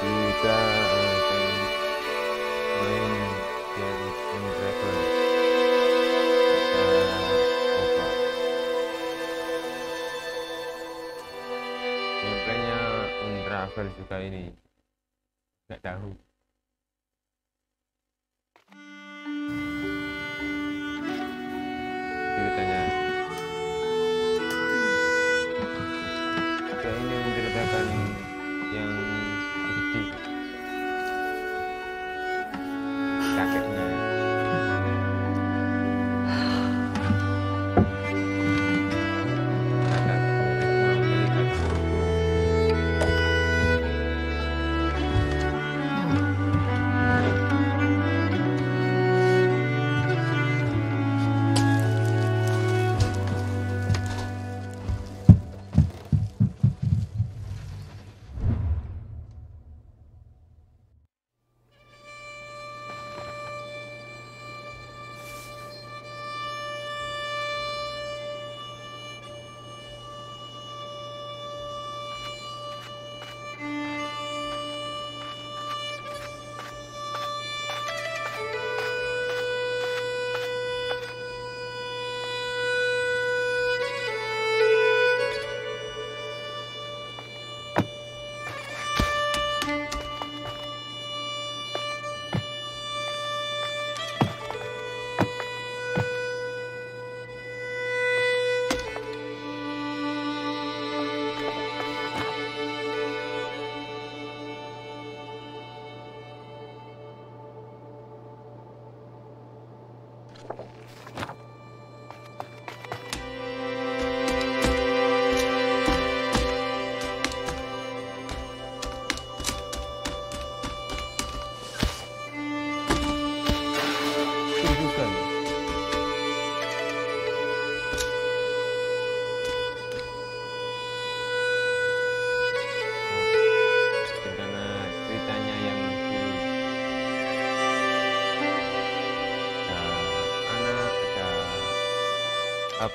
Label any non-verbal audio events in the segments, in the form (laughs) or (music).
Kita akan main game. Gameplaynya Unravel juga ini. Nggak tahu.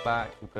back with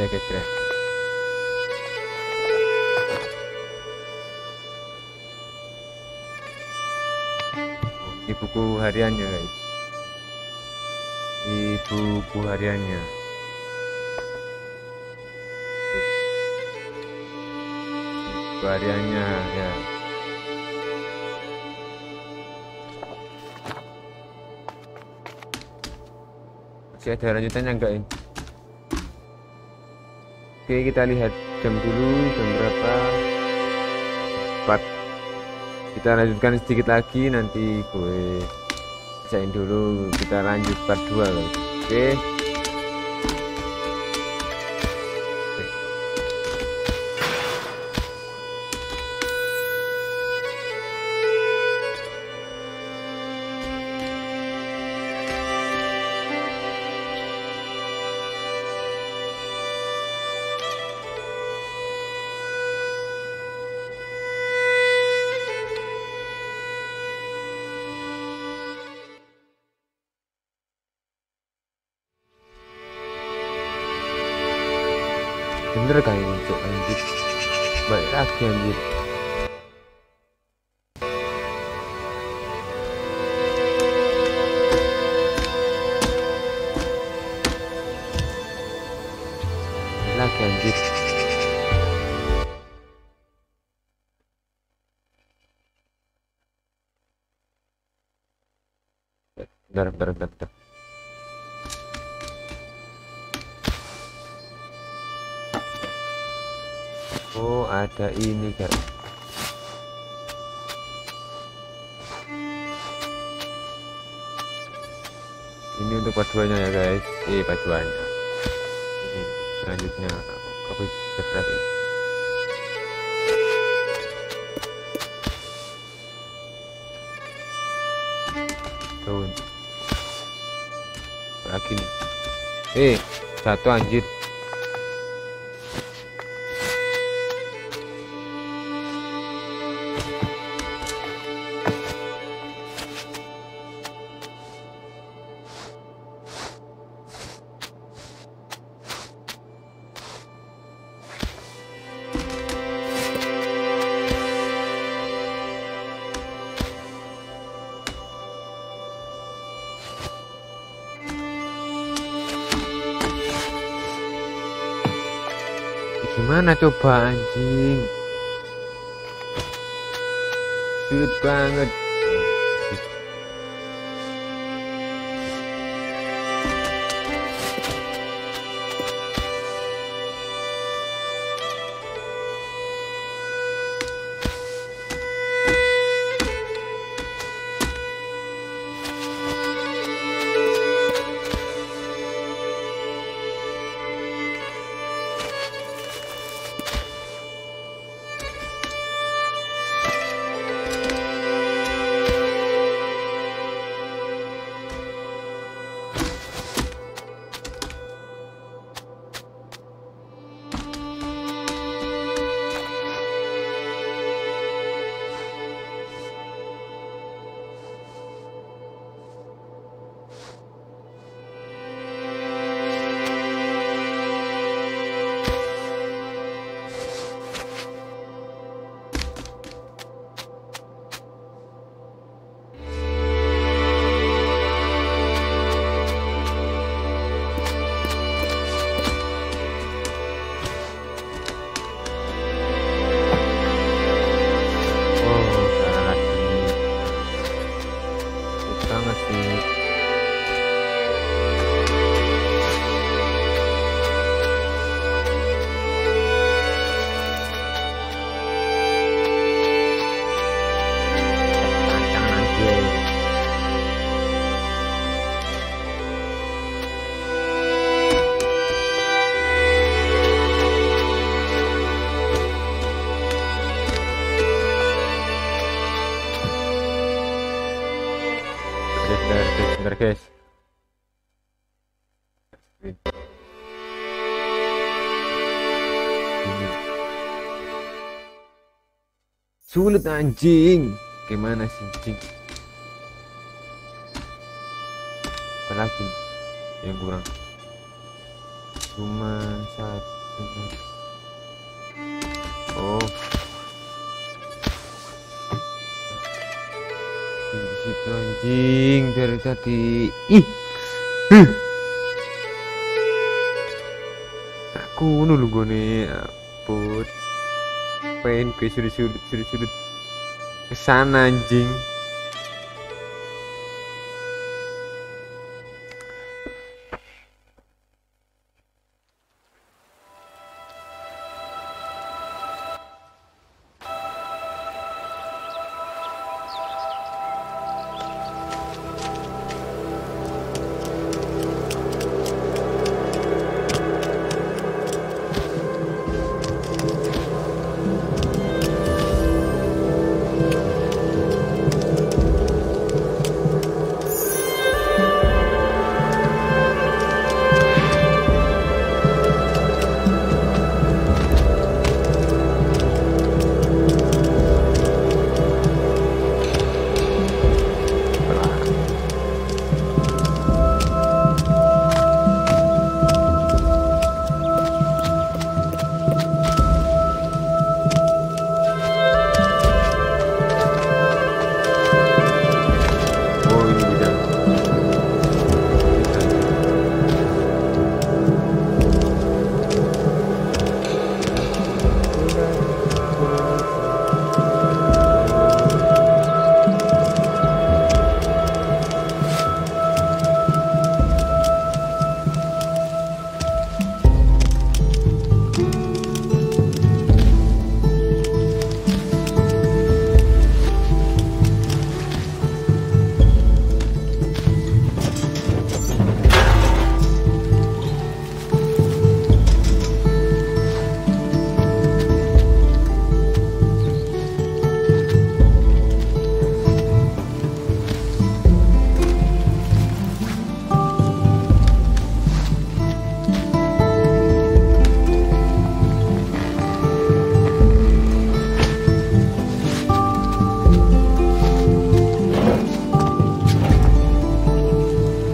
ya keren di buku hariannya guys di buku hariannya buku hariannya ya. Masih ada lanjutannya enggak ini oke kita lihat jam dulu jam berapa? 4 kita lanjutkan sedikit lagi nanti gue bacain dulu. Kita lanjut part 2 guys oke selanjutnya. Aku ini Daun Lagi nih. Eh satu anjir coba anjing. Sulit banget sulit anjing. Gimana sih anjing? Apalagi yang kurang. Cuma satu. Oh. Di situ anjing dari tadi. Ih. Aku nunggu nih ampun pengen ke sudut-sudut sudut-sudut ke sana anjing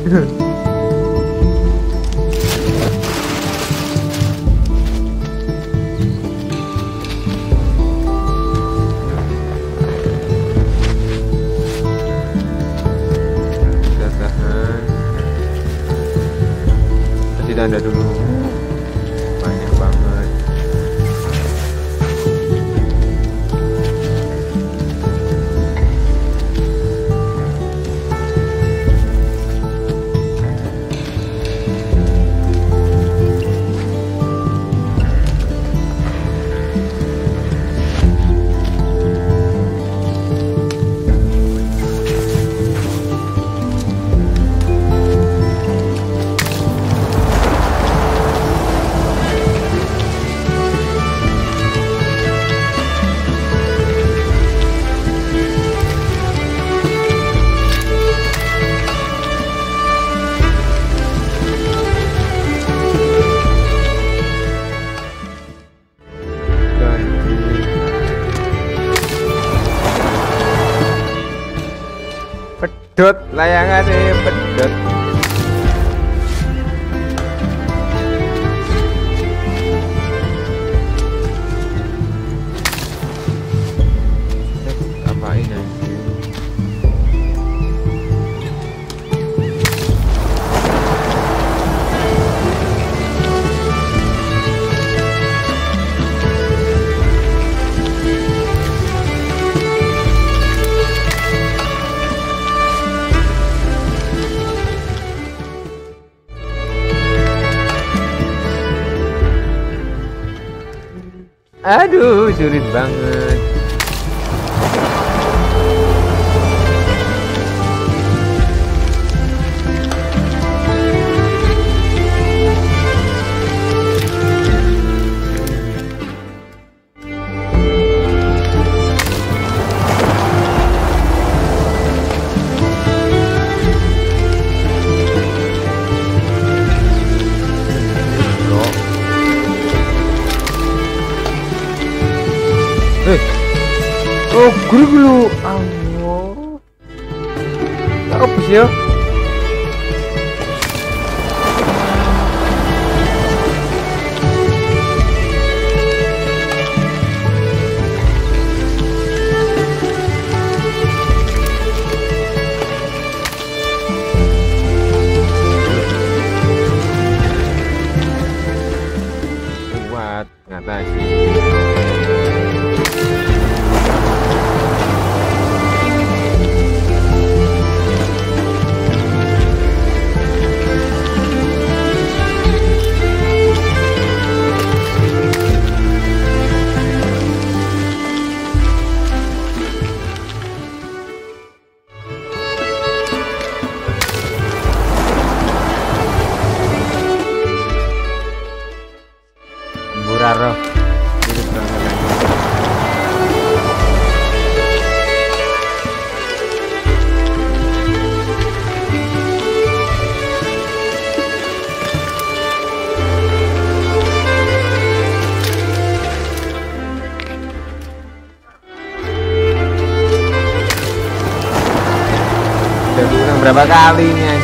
没 (laughs) 事 Aduh, sulit banget. here. Berapa kali nih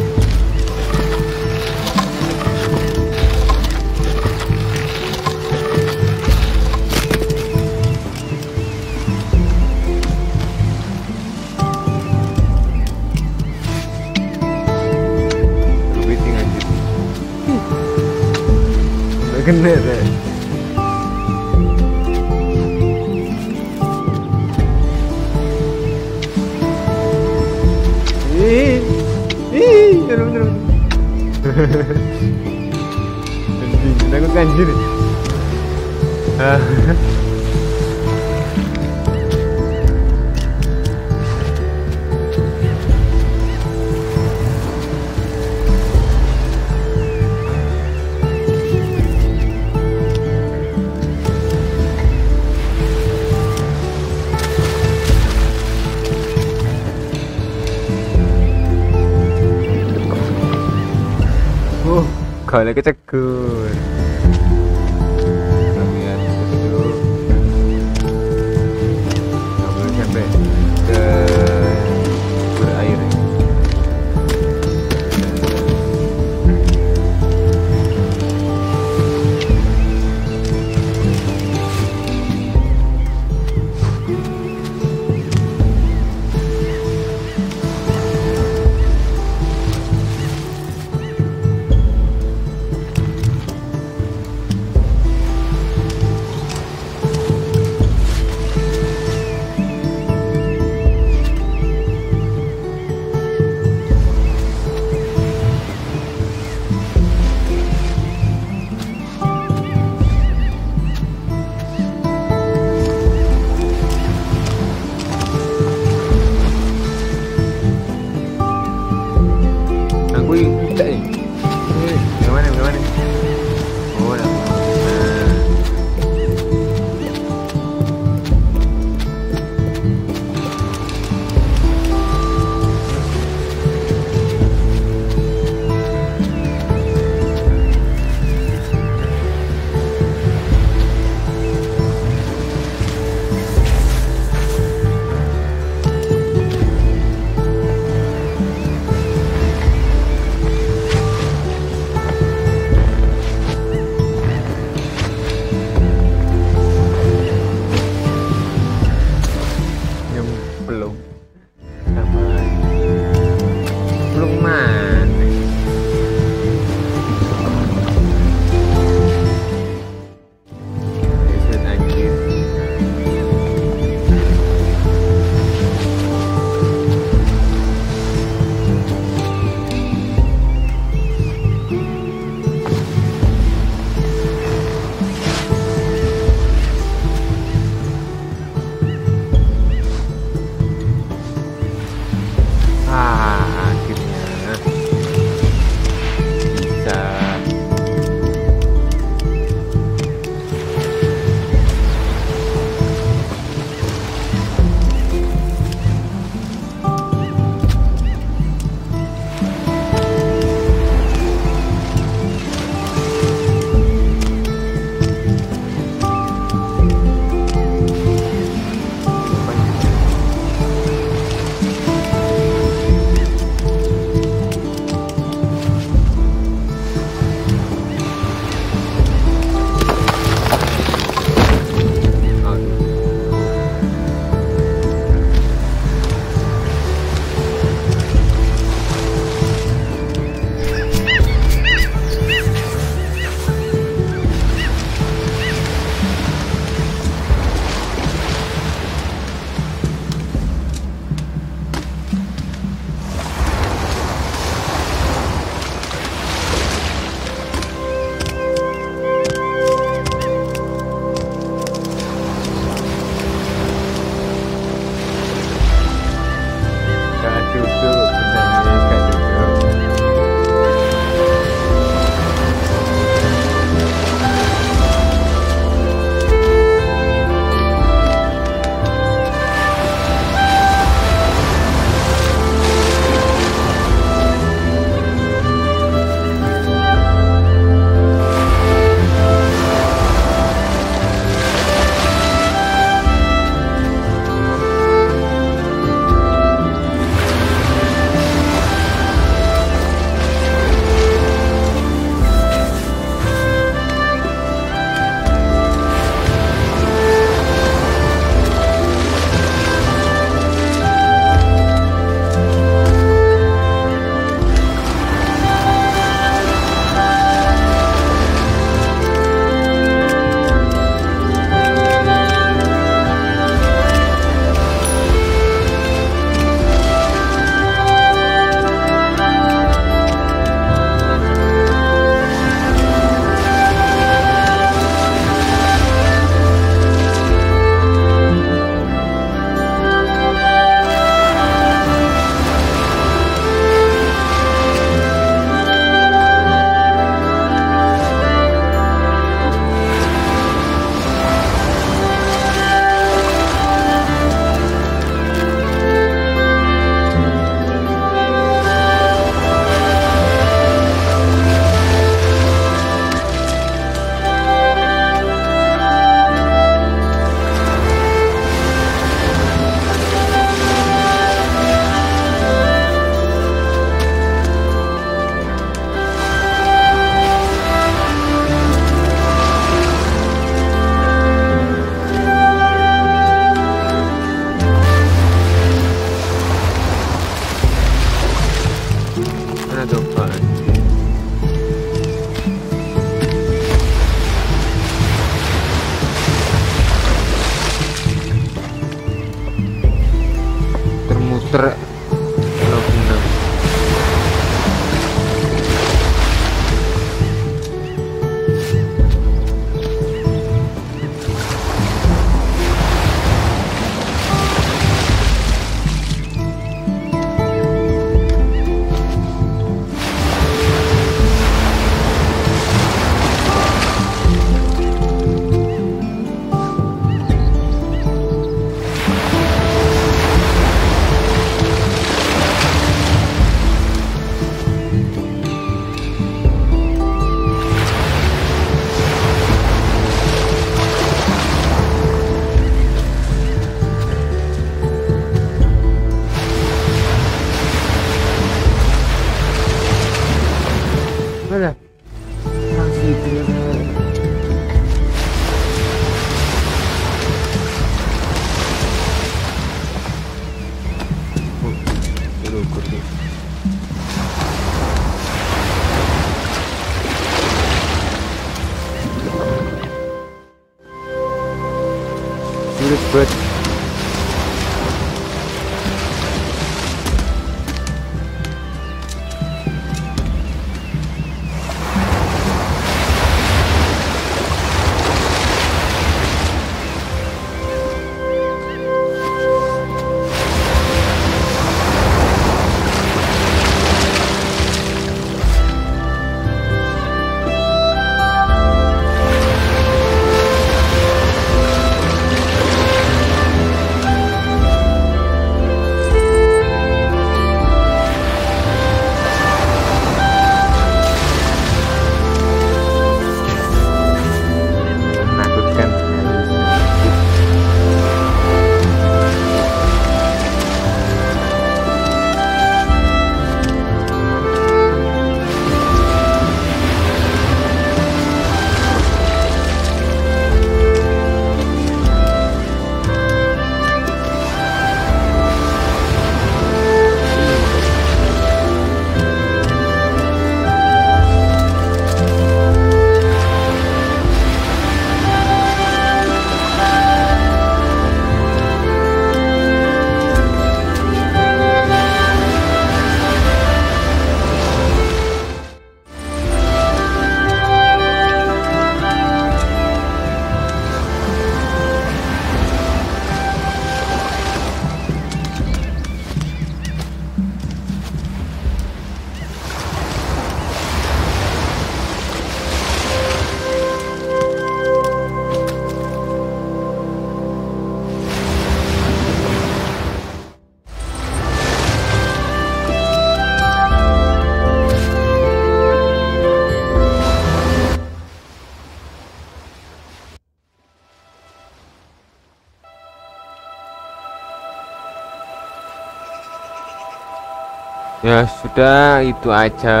sudah itu aja.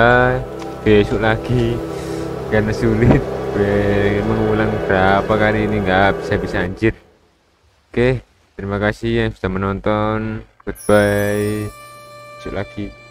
Besok lagi. Karena sulit. Mengulang berapa kali ini? Nggak bisa bisa anjir. Oke terima kasih yang sudah menonton. Goodbye. Besok lagi